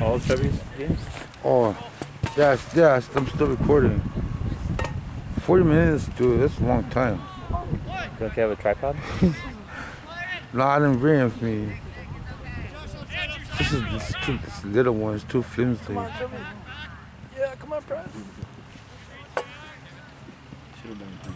All games? Oh, yes, yes, I'm still recording. 40 minutes, dude, that's a long time. Don't you have a tripod? no, I didn't bring it with me. This is, this, too, this little one, it's too flimsy. Come on, Yeah, come on, press. Should have done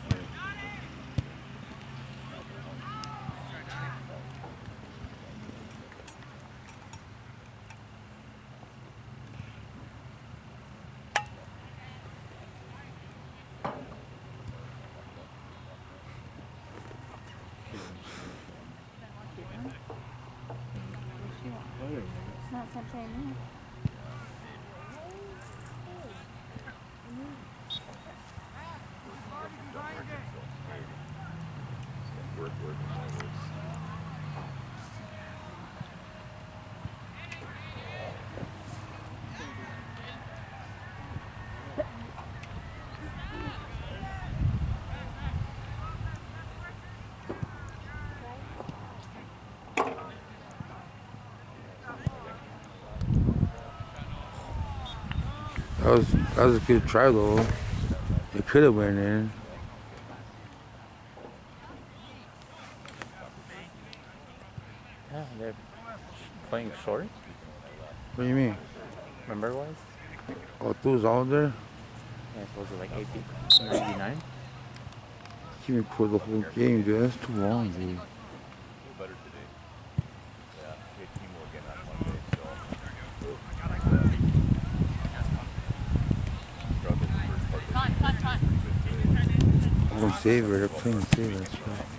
It's not sunshine now. That was that was a good try though. It could have went in. Yeah, they're playing short. What do you mean? Remember wise? Oh, those all there? Yeah, it was like 80, 99. Keep me for the whole game, dude. That's too long, dude. I'm gonna save her. They're playing save her. That's right.